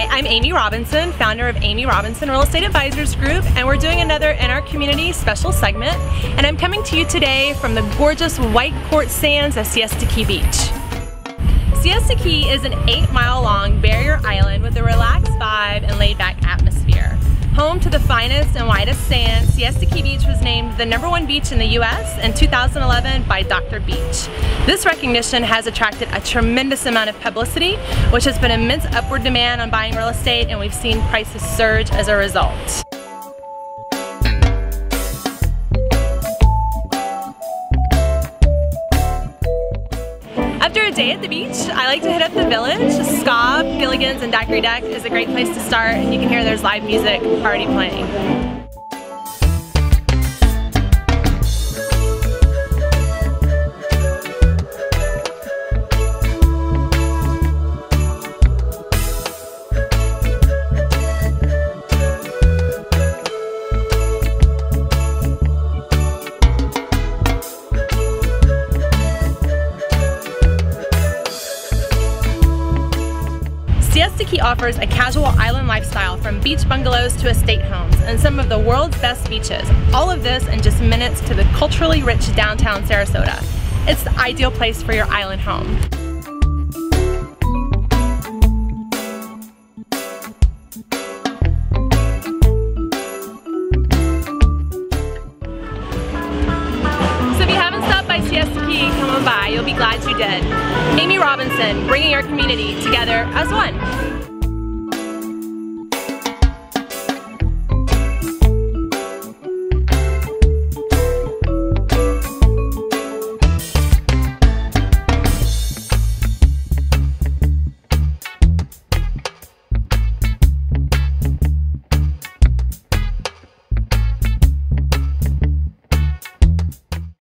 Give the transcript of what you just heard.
Amy Robinson, founder of Amy Robinson Real Estate Advisors Group, and we're doing another In Our Community special segment. And I'm coming to you today from the gorgeous white quartz sands of Siesta Key Beach. Siesta Key is an eight mile long barrier island with a relaxed vibe and laid back atmosphere. Home to the finest and widest sand, Siesta Key Beach was named the number one beach in the U.S. in 2011 by Dr. Beach. This recognition has attracted a tremendous amount of publicity, which has been immense upward demand on buying real estate, and we've seen prices surge as a result. After a day at the beach, I like to hit up the village. SKOB, Gilligan's, and Daiquiri Deck is a great place to start, and you can hear there's live music already playing. Key offers a casual island lifestyle from beach bungalows to estate homes and some of the world's best beaches. All of this in just minutes to the culturally rich downtown Sarasota. It's the ideal place for your island home. Key, come on by. You'll be glad you did. Amy Robinson, bringing our community together as one.